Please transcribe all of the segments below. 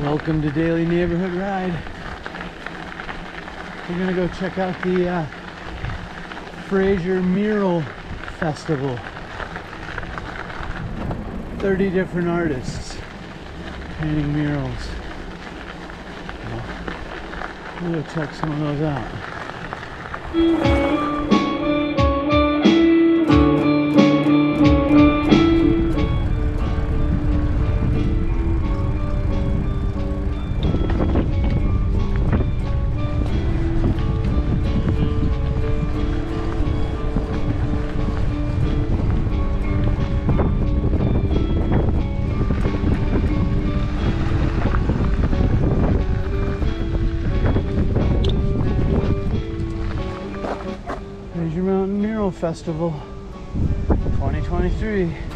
Welcome to Daily Neighborhood Ride. We're gonna go check out the uh, Fraser Mural Festival. 30 different artists painting murals. Well, go check some of those out. Festival 2023.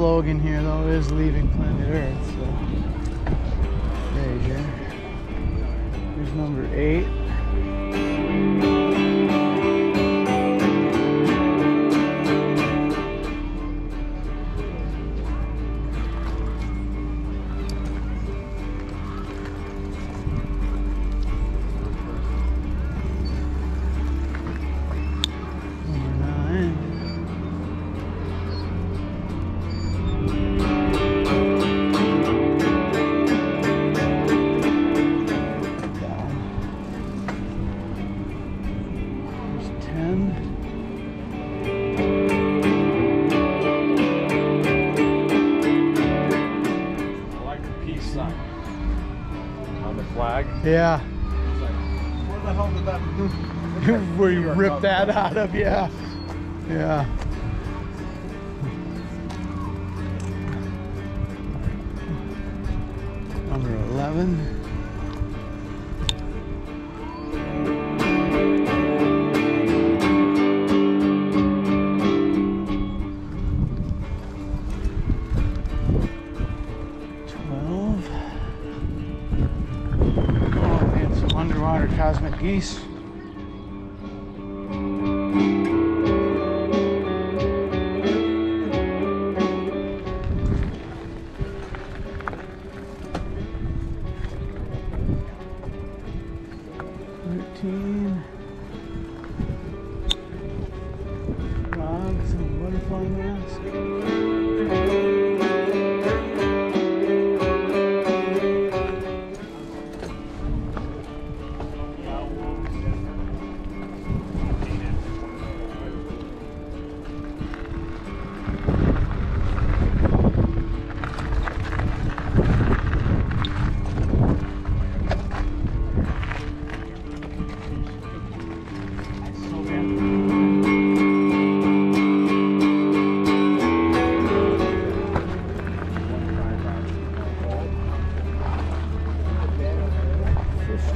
Slogan here though is leaving planet Earth. Yeah. Where the hell did that? Where you rip that out of, yeah. Yeah. Number 11. Geese.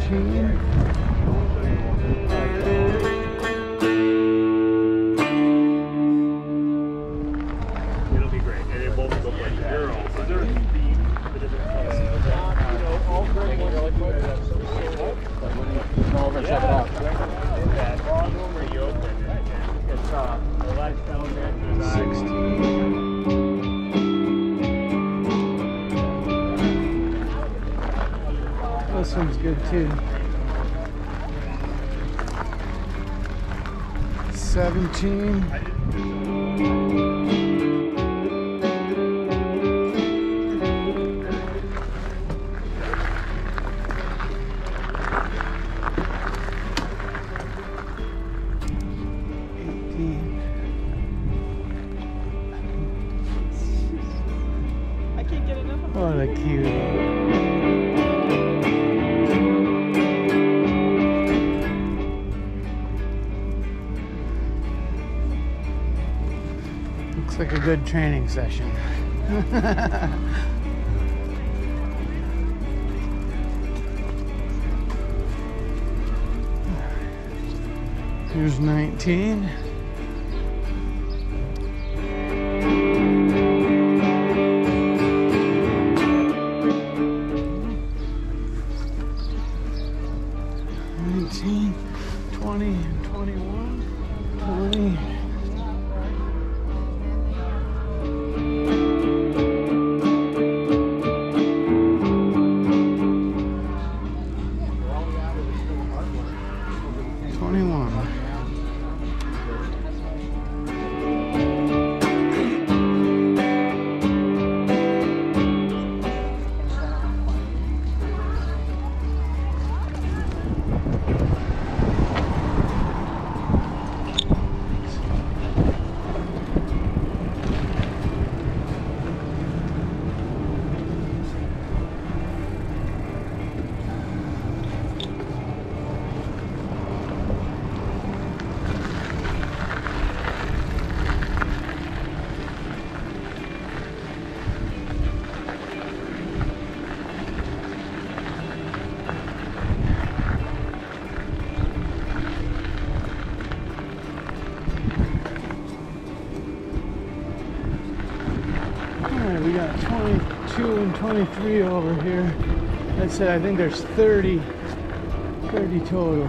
team. this one's good too. 17. What a cute. good training session. Here's 19. 23 over here. I said, I think there's 30, 30 total.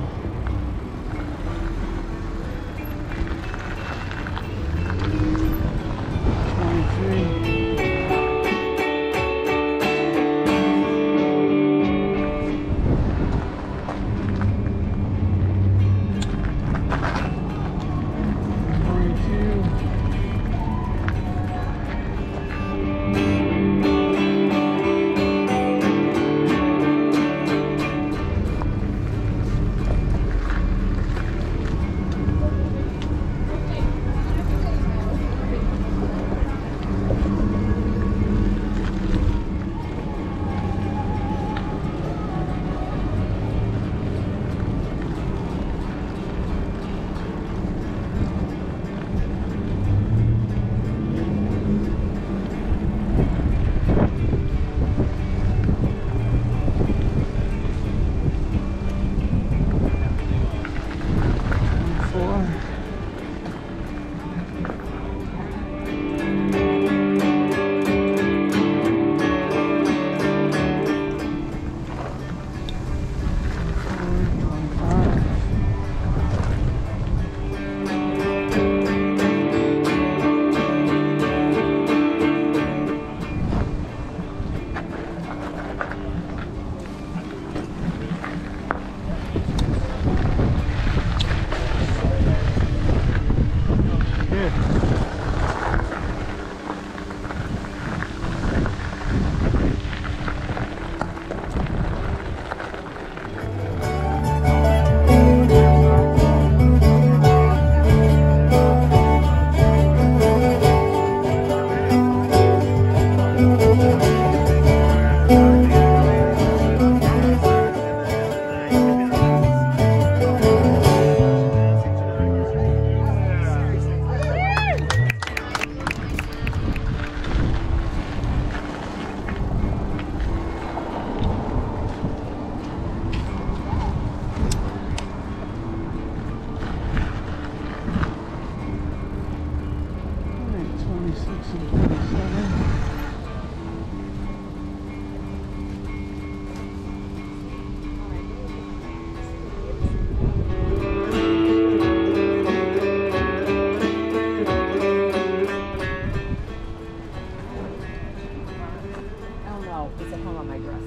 it's on my dresser.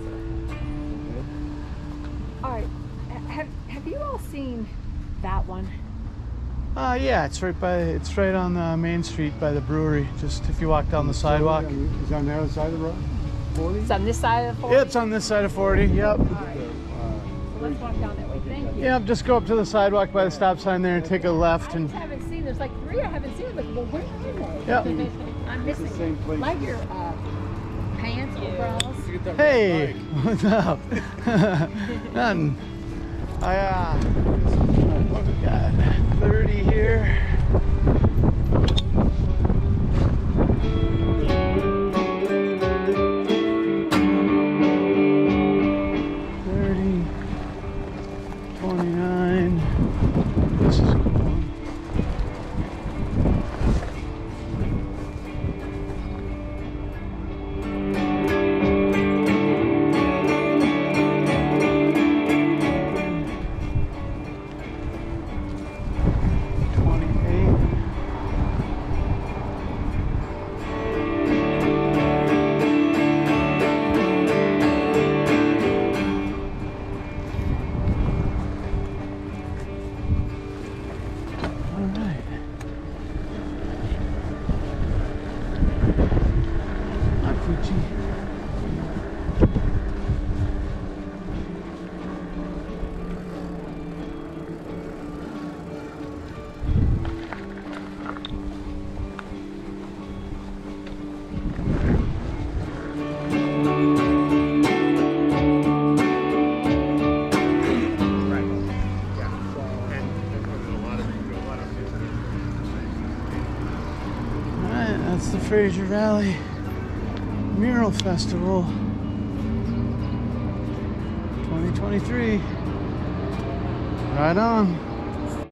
Okay. All right. Have Have you all seen that one? Uh, yeah, it's right by it's right on the Main Street by the brewery. Just if you walk down the sidewalk. Is on the other side of the road? 40? It's on this side of 40? Yeah, it's on this side of 40, yep. All right. Uh, so let's walk down that way. Thank you. Yeah, just go up to the sidewalk by the stop sign there and take a left. And I haven't seen, there's like three I haven't seen. Like, well, where are they? Yep. I'm missing. It's the same place. Like your, uh, pants, overalls. Hey, what's up? Nothing. I uh, got? 30 here. Fraser Valley Mural Festival 2023. Right on.